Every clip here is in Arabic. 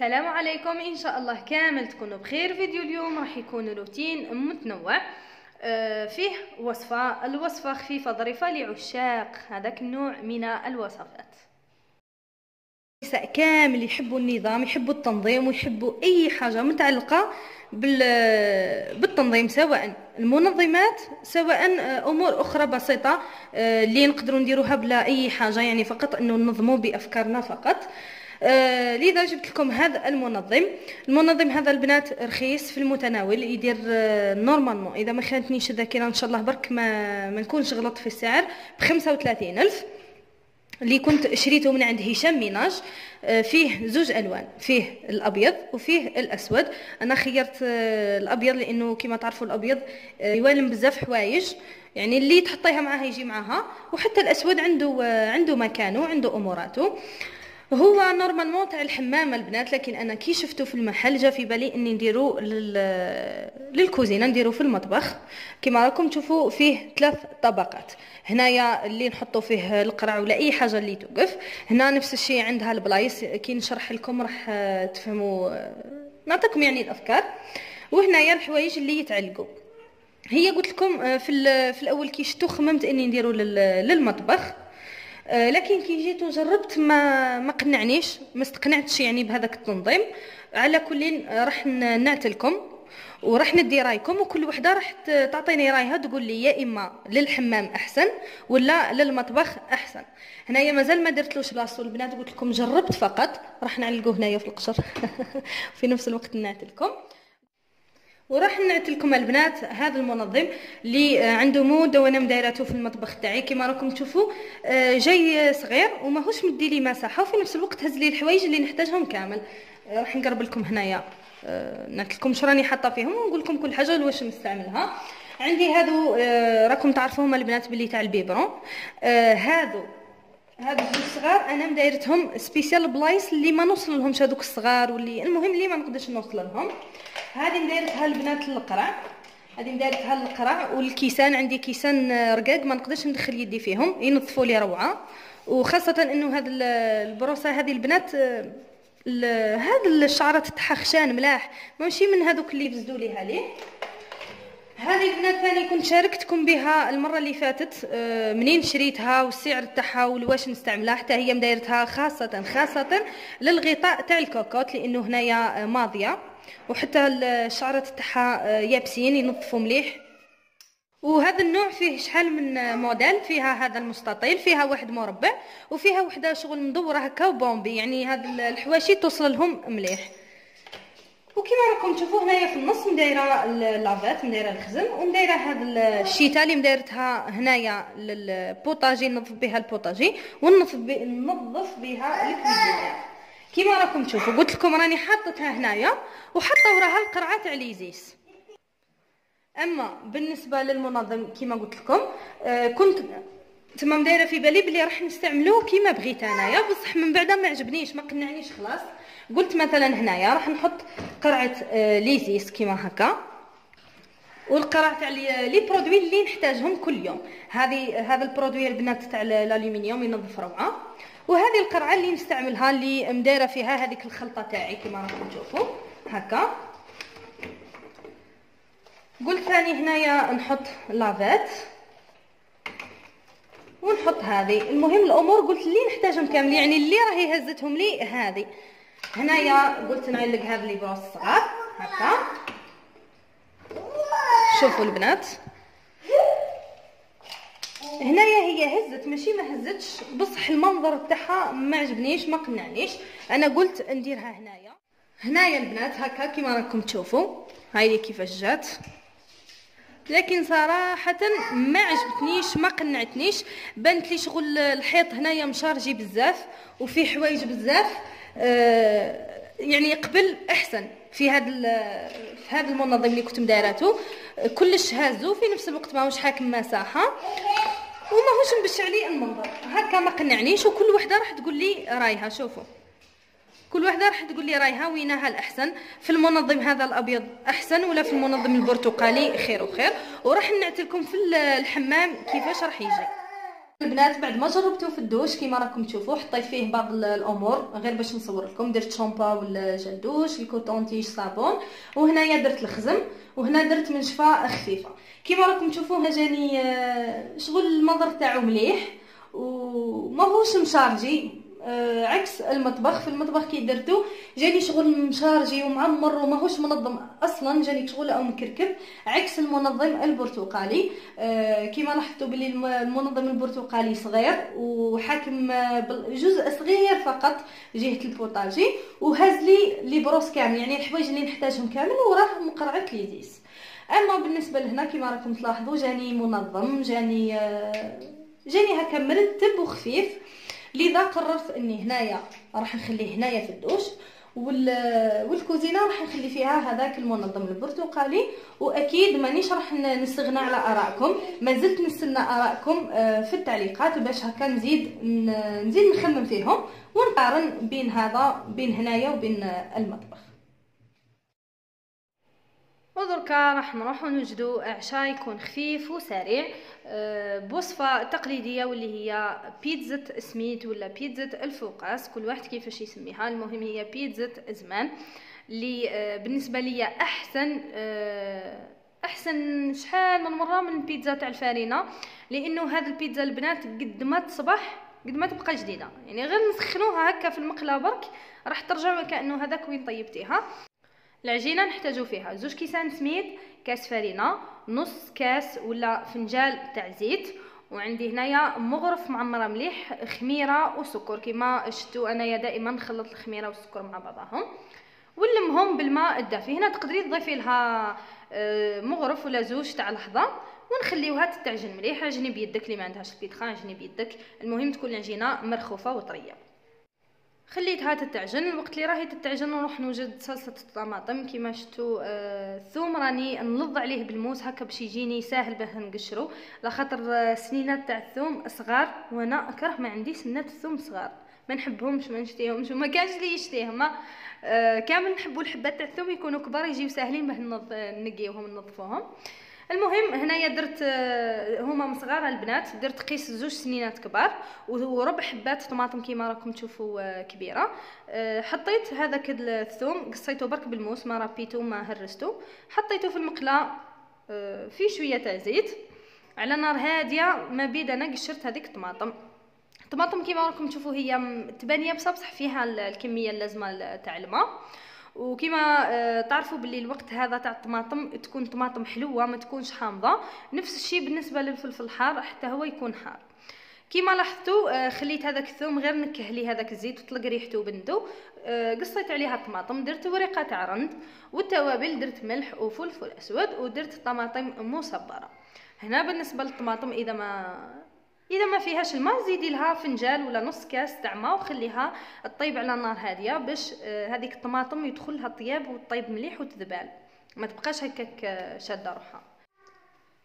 السلام عليكم. إن شاء الله كامل تكونوا بخير. فيديو اليوم راح يكون روتين متنوع. آه، فيه وصفة الوصفة خفيفة ظريفة لعشاق هذاك النوع من الوصفات. النساء كامل يحبوا النظام يحبوا التنظيم ويحبوا أي حاجة متعلقة بالتنظيم سواء المنظمات سواء أمور أخرى بسيطة آه، اللي نقدروا نديروها بلا أي حاجة. يعني فقط أنه ننظموا بأفكارنا فقط. آه لذا جبت لكم هذا المنظم. المنظم هذا البنات رخيص في المتناول يدير آه normalement. إذا ما خانتنيش الذاكرة إن شاء الله برك ما ما نكونش غلط في السعر ب 35000 ألف. اللي كنت شريته من عند هشام Ménage آه فيه زوج ألوان فيه الأبيض وفيه الأسود. أنا خيرت آه الأبيض لأنه كما تعرفوا الأبيض يوالم بزاف حوايج. يعني اللي تحطيها معاها يجي معاها وحتى الأسود عنده عنده مكانه عنده أموراته. هو normalement تاع الحمام البنات لكن أنا كي شفتو في المحل جا في بالي إني نديرو لل... للكوزينة نديرو في المطبخ. كما راكم تشوفوا فيه ثلاث طبقات. هنايا اللي نحطو فيه القرع ولا أي حاجة اللي توقف. هنا نفس الشيء عندها البلايص كي نشرح لكم راح تفهموا نعطيكم يعني الأفكار. وهنايا الحوايج اللي يتعلقوا هي قلت لكم في, في الأول كي شفتو خممت إني نديرو للمطبخ. آه، لكن كي جيت وجربت ما ما قنعنيش ما استقنعتش يعني بهذاك التنظيم. على كل راح نعتلكم وراح ندي رايكم وكل وحدة راح تعطيني رايها تقول لي يا إما للحمام أحسن ولا للمطبخ أحسن. هنايا مازال ما درتلوش بلاصتو البنات قلت لكم جربت فقط راح نعلقوه هنايا في القشر. في نفس الوقت نعتلكم. وراح نعت لكم البنات هذا المنظم اللي آه، عنده مده وأنا مدايرته في المطبخ تاعي. كما راكم تشوفوا آه، جاي صغير وماهوش مدي لي مساحة وفي نفس الوقت هز لي الحوايج اللي نحتاجهم كامل. آه، راح نقرب لكم هنايا. نعت لكم شراني حاطة فيهم ونقول لكم كل حاجة واش نستعملها. عندي هادو راكم تعرفوهم البنات باللي تاع ال biberon. هادو هادو زوج صغار. أنا مدايرتهم spécial بلايص اللي ما نوصل لهمش هذوك الصغار واللي المهم اللي ما نقدرش نوصل لهم هذه مدايرتها البنات للقرع. هذه مدايرتها للقرع والكيسان عندي كيسان رقاق ما نقدرش ندخل يدي فيهم ينظفوا لي روعة. وخاصة إنه هذا البروسة هذه البنات هذا الشعرات تاعها خشان ملاح. ماشي من هذوك اللي بزدوا ليها ليه. هذه البنات ثاني كنت شاركتكم بها المرة اللي فاتت آه، منين شريتها والسعر تاعها ولواش نستعملها حتى هي مدايرتها خاصة خاصة للغطاء تاع الكوكوت لأنه هنايا ماضية. وحتى الشعرات تاعها آه، يابسين ينظفوا مليح. وهذا النوع فيه شحال من موديل؟ فيها هذا المستطيل فيها واحد مربع وفيها وحدة شغل مدورة هكا وبومبي يعني هاد الحواشي توصل لهم مليح. وكما راكم تشوفوا هنايا في النص مدايرة لافات مدايرة الخزم ومدايرة هذا الشيتا اللي مدايرتها هنايا للبوطاجي نظف بها البوطاجي ونظف نظف بها الكوزينه كيما راكم تشوفوا قلت لكم راني حاطتها هنايا وحاطة وراها القرعه تاع ليزيس أما بالنسبة للمنظم كيما قلت لكم آه كنت تما مدايرة في بالي بلي راح نستعملوه كيما بغيت أنايا بصح من بعد ما عجبنيش ما قنعنيش خلاص. قلت مثلا هنايا راح نحط قرعة آه ليزيس كيما هكا. والقرع تاع لي برودوي اللي نحتاجهم كل يوم. هذه هذا البرودوي البنات تاع الألومنيوم ينظف روعة. وهذه القرعة اللي نستعملها اللي مدايرة فيها هذيك الخلطة تاعي كما راكم تشوفوا. هكا. قلت ثاني هنايا نحط لافات ونحط هذه. المهم الأمور قلت اللي نحتاجهم كامل يعني اللي راهي هزتهم لي هذه. هنايا قلت نعلق هذا لي بروس صغار هكا. شوفوا البنات. هنايا هي هزت ماشي ما هزتش. بصح المنظر تاعها ما عجبنيش ما قنعنيش. أنا قلت نديرها هنايا. هنايا البنات هكا كيما راكم تشوفوا. هاي كيفاش جات. لكن صراحة ما عجبتنيش ما قنعتنيش. بانت لي شغل الحيط هنايا مشارجي بزاف وفي حوايج بزاف. يعني قبل أحسن في هذا في هذا المنظم اللي كنت مدايراتو كلش هازو في نفس الوقت ماهوش حاكم مساحة. وماهوش مبشع لي المنظر. هكا ما قنعنيش وكل وحدة راح تقول لي رايها شوفوا. كل وحدة راح تقول لي رايها وينها الأحسن. في المنظم هذا الأبيض أحسن ولا في المنظم البرتقالي خير وخير. وراح نعطيكم في الحمام كيفاش راح يجي. البنات بعد ما جربته في الدوش كيما راكم تشوفوا حطيت فيه بعض الأمور غير باش نصور لكم. درت شامبا ولا gel douche ال coton-tige صابون. وهنايا درت الخزم وهنا درت منشفة خفيفة. كيما راكم تشوفوا جاني آه، شغل المنظر تاعو مليح وماهوش مشارجي. آه عكس المطبخ. في المطبخ كي درتو جاني شغل مشارجي ومعمر وماهوش منظم. أصلا جاني شغل أو مكركب عكس المنظم البرتقالي. آه كيما لاحظتوا بلي المنظم البرتقالي صغير وحاكم جزء صغير فقط جهة البوطاجي وهز لي لي بروس كامل. يعني الحوايج اللي نحتاجهم كامل وراه مقرعة ليزيس أما بالنسبة لهنا كيما راكم تلاحظوا جاني منظم جاني آه جاني هكا مرتب وخفيف. لذا قررت إني هنايا راح نخليه هنايا في الدوش والكوزينة راح نخلي فيها هذاك المنظم البرتقالي. وأكيد مانيش راح نستغنى على آرائكم. ما زلت نستنى آرائكم آه، في التعليقات باش هكا نزيد نزيد نخمم فيهم ونقارن بين هذا بين هنايا وبين المطبخ. ودركا راح نروحو نوجدو عشاء يكون خفيف وسريع. آه، بوصفة تقليدية واللي هي بيتزا سميت ولا بيتزا الفوقاس كل واحد كيفاش يسميها. المهم هي بيتزا زمان اللي آه، بالنسبة لي أحسن آه، أحسن شحال من مرة من البيتزا تاع الفارينه لأنه هذا البيتزا البنات قد ما تصبح قد ما تبقى جديدة. يعني غير نسخنوها هكا في المقلة برك راح ترجع كأنه هذاك وين طيبتيها. العجينه نحتاجو فيها. زوج كيسان سميد كاس فرينة نص كاس ولا فنجال تاع زيت. وعندي هنايا مغرف معمرة مليح خميرة وسكر. كما شفتوا أنايا دائما نخلط الخميرة والسكر مع بعضهم. ونلمهم بالماء الدافي. هنا تقدري تضيفي لها آه، مغرف ولا زوج تاع لحظة. ونخليوها تتعجن مليح. عجني بيدك اللي ما عندهاش البيتخا عجني بيدك المهم تكون العجينة مرخوفة وطرية. خليتها تتعجن الوقت اللي راهي تتعجن نروح نوجد صلصة الطماطم. كيما شفتوا آه الثوم راني نلض عليه بالموس هكا باش يجيني ساهل باه نقشرو. لخاطر آه سنينات تاع الثوم صغار وأنا أكره ما عندي سنات الثوم صغار. ما نحبهمش ما نشتيهمش وما كانش لي يشتيهم. آه كامل نحبوا الحبات تاع الثوم يكونوا كبار يجيو ساهلين باه نقيوهم ننظفوهم المهم هنايا درت آه، هما مصغار البنات درت قيس زوج سنينات كبار وربع حبات طماطم كيما راكم تشوفوا آه، كبيرة. آه، حطيت هذاك الثوم قصيته برك بالموس ما ربيته ما هرستو. حطيته في المقله في شوية تاع زيت. على نار هادية ما بيد أنا قشرت هذيك الطماطم. الطماطم كيما راكم تشوفوا هي تبانية بصح فيها الكمية اللازمة تاع الماء. وكما آه، تعرفوا باللي الوقت هذا تاع الطماطم تكون طماطم حلوة ما تكونش حامضة. نفس الشيء بالنسبة للفلفل الحار حتى هو يكون حار. كيما لاحظتوا آه، خليت هذاك الثوم غير نكه لي هذاك الزيت وطلق ريحته وبندو. آه، قصيت عليها الطماطم درت ورقة تاع رند والتوابل درت ملح وفلفل أسود ودرت طماطم مصبرة. هنا بالنسبة للطماطم إذا ما إذا ما فيهاش الماء زيدي لها فنجان ولا نص كاس تاع ماء وخليها تطيب على نار هادية باش آه، هذيك الطماطم يدخلها طياب وتطيب مليح وتذبال. ما تبقاش هكاك آه، شادة روحها.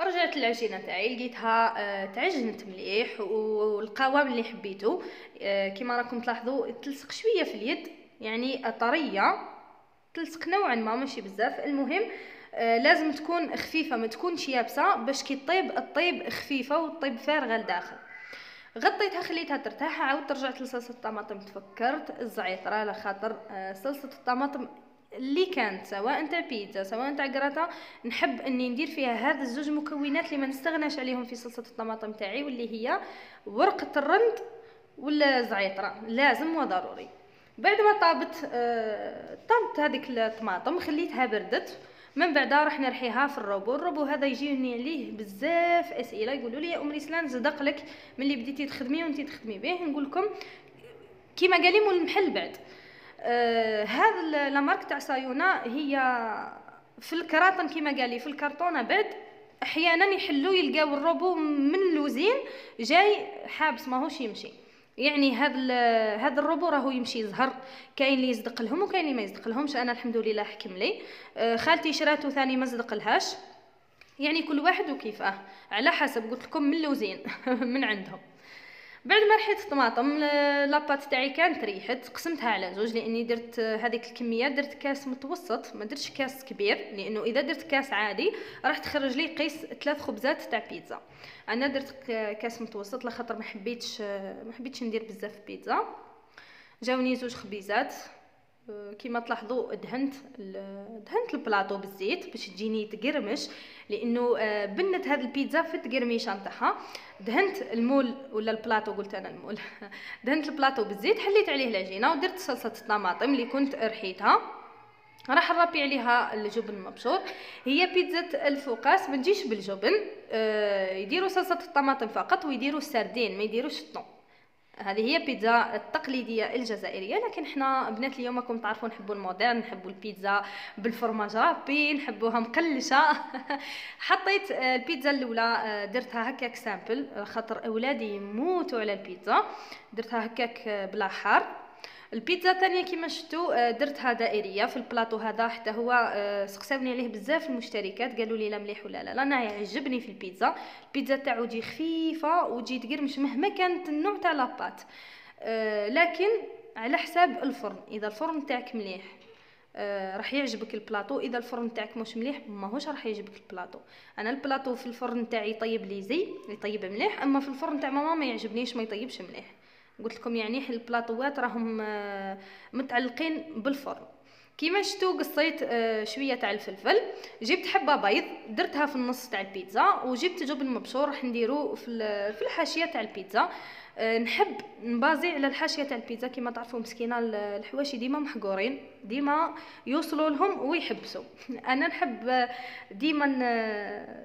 رجعت العجينة تاعي لقيتها آه، تعجنت مليح والقوام اللي حبيته. كما راكم تلاحظوا تلصق شوية في اليد يعني طريه تلصق نوعا ما ماشي بزاف. المهم لازم تكون خفيفة ما تكونش يابسة باش كي طيب الطيب خفيفة والطيب فارغه لداخل غطيتها خليتها ترتاح عاودت رجعت لصلصه الطماطم تفكرت الزعيطره على خاطر آه، صلصة الطماطم اللي كانت سواء تاع بيتزا سواء تاع كراتا نحب إني ندير فيها هذا الزوج مكونات اللي ما نستغناش عليهم في صلصة الطماطم تاعي واللي هي ورقه الرند ولا الزعيطره لازم وضروري. بعد ما طابت آه طابت هذيك الطماطم خليتها بردت. من بعد راح نرحيها في الروبو. الروبو هذا يجيني عليه بزاف أسئلة. يقولوا لي يا أم رسلان صدق لك ملي بديتي تخدمي وانت تخدمي به. نقول لكم كيما قال لي مول المحل بعد. آه هذا لا مارك تاع سايونا هي في الكراتن كيما قال لي في الكرتونة بعد. أحيانا يحلوا يلقاو الروبو من اللوزين جاي حابس ماهوش يمشي. يعني هذا هذا الروبو راهو يمشي زهر كاين اللي يصدق لهم وكاين اللي ما يصدق لهمش. أنا الحمد لله حكم لي. آه، خالتي شراتو ثاني ما صدق لهاش يعني كل واحد وكيفاه على حسب. قلت لكم من لوزين من عندهم. بعد ما رحيت الطماطم لاباط تاعي كانت ريحت قسمتها على زوج لأني درت هذيك الكمية درت كاس متوسط ما درتش كاس كبير لأنه إذا درت كاس عادي راح تخرج لي قيس ثلاث خبزات تاع بيتزا. أنا درت كاس متوسط لخاطر ما حبيتش ما حبيتش ندير بزاف بيتزا. جاوني زوج خبيزات. كما تلاحظوا دهنت دهنت البلاطو بالزيت باش تجيني تقرمش لأنه آه، بنت هذه البيتزا في التقرميشة نتاعها. دهنت المول ولا البلاطو قلت أنا المول. دهنت البلاطو بالزيت حليت عليه العجينة ودرت صلصة الطماطم اللي كنت رحيتها. راح نربي عليها الجبن المبشور. هي بيتزا الفوقاس ما بالجبن آه يديروا صلصة الطماطم فقط ويديروا السردين ما يديروش الطون. هذه هي بيتزا التقليدية الجزائرية لكن إحنا بنات اليوم راكم تعرفوا نحبوا ال moderne نحبوا البيتزا بال fromage râpé نحبوها مقلشة. حطيت البيتزا الأولى درتها هكاك simple خاطر أولادي يموتوا على البيتزا. درتها هكاك بلا حار. البيتزا الثانية كيما شفتوا آه، درتها دائريه في البلاطو هذا حتى هو آه، سقساوني عليه بزاف المشتركات. قالوا لي لا مليح ولا لا. أنا يعجبني في البيتزا. البيتزا تاعو تجي خفيفة وتجي تقرمش مهما كانت النوع تاع la pâte. آه، لكن على حساب الفرن. إذا الفرن تاعك مليح راح يعجبك البلاطو. إذا الفرن تاعك مش مليح ماهوش راح يعجبك البلاطو. أنا البلاطو في الفرن تاعي يطيب لي زي يطيب مليح. أما في الفرن تاع ماما ما يعجبنيش ما يطيبش مليح. قلت لكم يعني البلاطوات راهم آه، متعلقين بالفرن. كيما شفتوا قصيت آه، شوية تاع الفلفل جبت حبة بيض درتها في النص تاع البيتزا وجبت جبن مبشور راح نديرو في الحاشية تاع البيتزا. آه، نحب نبازي على الحاشية تاع البيتزا كيما تعرفوا مسكينة الحواشي ديما محقورين ديما يوصلوا لهم ويحبسوا. أنا نحب ديما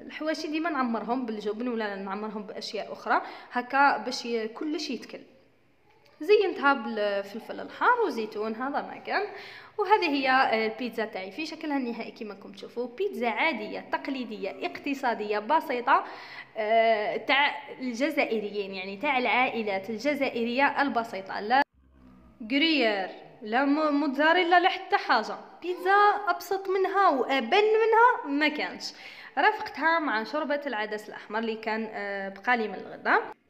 الحواشي ديما نعمرهم بالجبن ولا نعمرهم بأشياء أخرى هكا باش كلش يتكل. زينتها بالفلفل الحار وزيتون هذا ما كان. وهذه هي البيتزا تاعي. في شكلها النهائي كما راكم تشوفوا. بيتزا عادية تقليدية اقتصادية بسيطة آه، تاع الجزائريين يعني تاع العائلات الجزائرية البسيطة. لا غريير لا موتزاريلا لا حتى حاجة. بيتزا أبسط منها وأبن منها ما كانش. رافقتها مع شوربة العدس الأحمر اللي كان آه، بقالي من الغداء.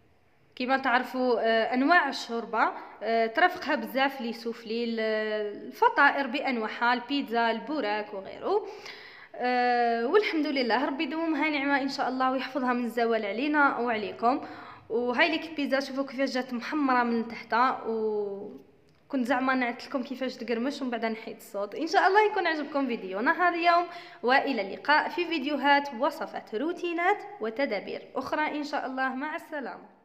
كما تعرفوا آه، أنواع الشوربة آه، ترافقها بزاف لي سوفلي الفطائر بأنواعها البيتزا البوراك وغيره. آه، والحمد لله ربي يدومها نعمة إن شاء الله ويحفظها من الزوال علينا وعليكم. وهاي ليك البيتزا شوفوا كيفاش جات محمرة من تحتها و كنت زعما نعت لكم كيفاش تقرمش ومن بعد نحيد الصوت. إن شاء الله يكون عجبكم فيديونا هذا اليوم وإلى اللقاء في فيديوهات وصفات روتينات وتدابير أخرى إن شاء الله. مع السلامة.